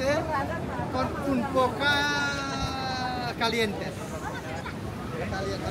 caliente con un kalian. Caliente. Caliente.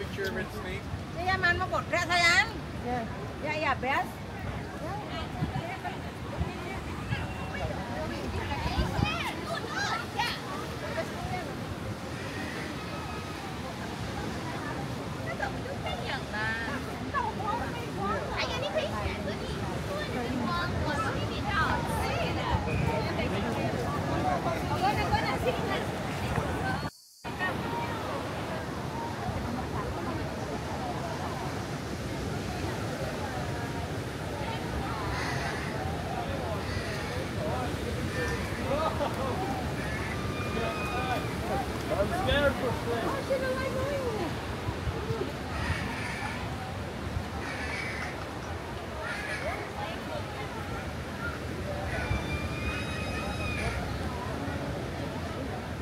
picture of its name? Yeah, man, what? That's I am. Yeah, yeah, best. Dạ.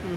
Đi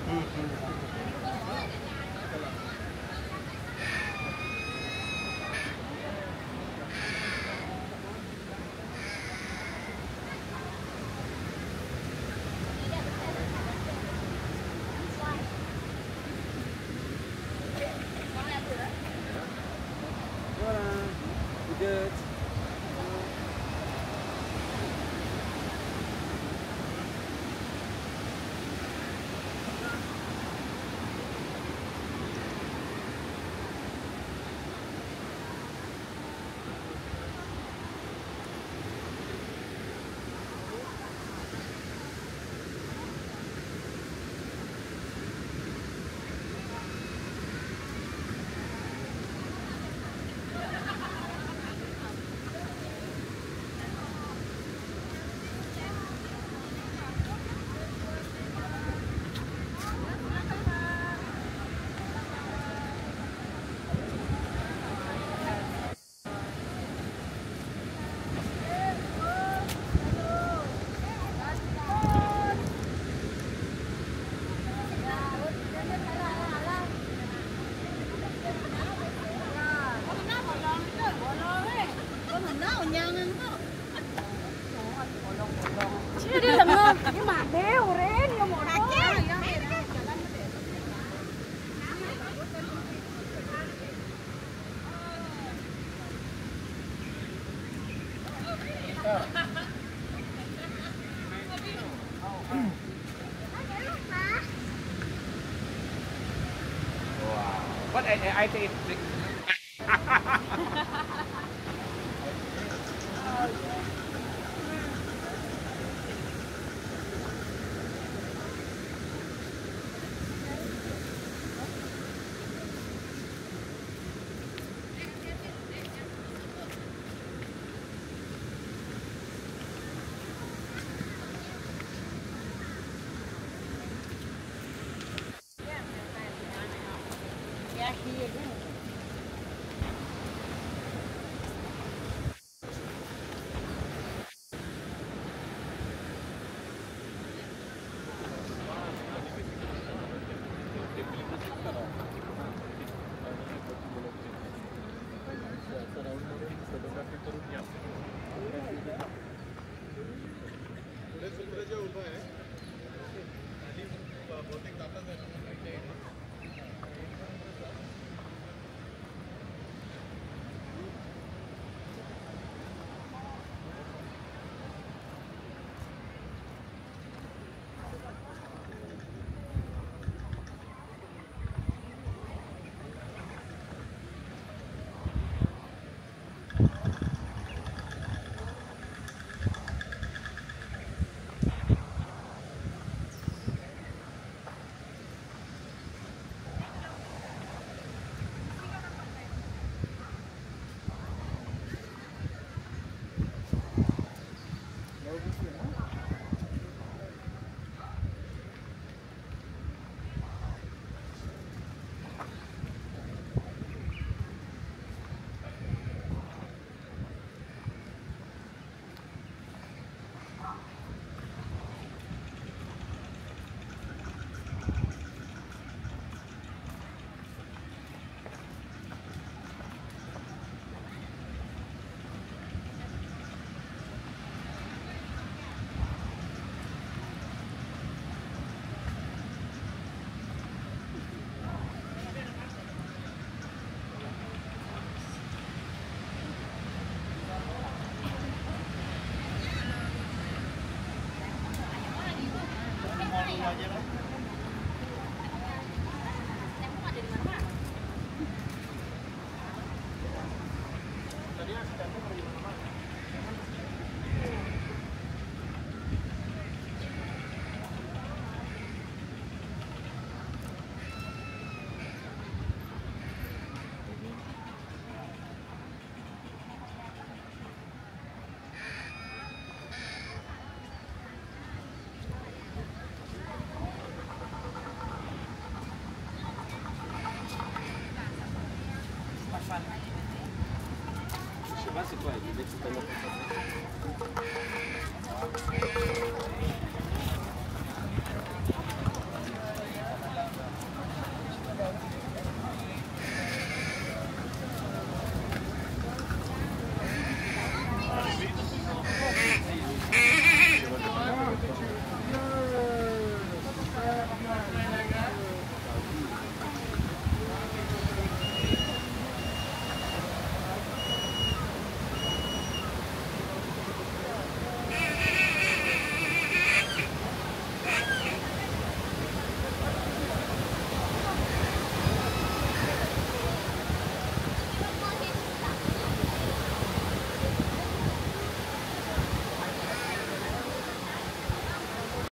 I, I voting the other way Je sais pas c'est quoi, il est